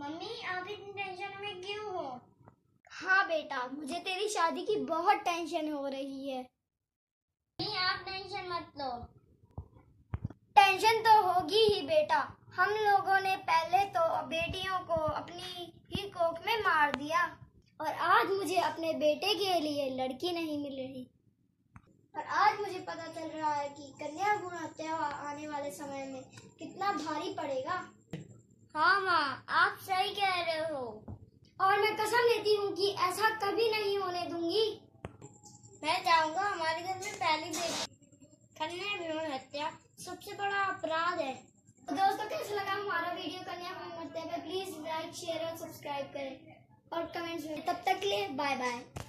Mummy, आप इतनी tension में क्यों हो? हाँ बेटा, मुझे तेरी शादी की बहुत टेंशन हो रही है। नहीं आप टेंशन मत लो। टेंशन तो होगी ही बेटा। हम लोगों ने पहले तो बेटियों को अपनी ही कोख में मार दिया। और आज मुझे अपने बेटे के लिए लड़की नहीं मिल रही। और आज मुझे पता चल रहा है कि कन्या भ्रूण हत्या आने वाले समय में कितना भारी पड़ेगा। हाँ माँ, आप सही कह रहे हो और मैं कसम लेती हूँ कि ऐसा कभी नहीं होने दूँगी। मैं चाहूँगा हमारे घर में पहली बेटी कन्या भ्रूण हत्या सबसे बड़ा अपराध है। तो दोस्तों, कैसा लगा हमारा वीडियो कन्या भ्रूण हत्या पे प्लीज़ लाइक, शेयर और सब्सक्राइब करें और कमेंट्स में। तब तक के लिए बाय बाय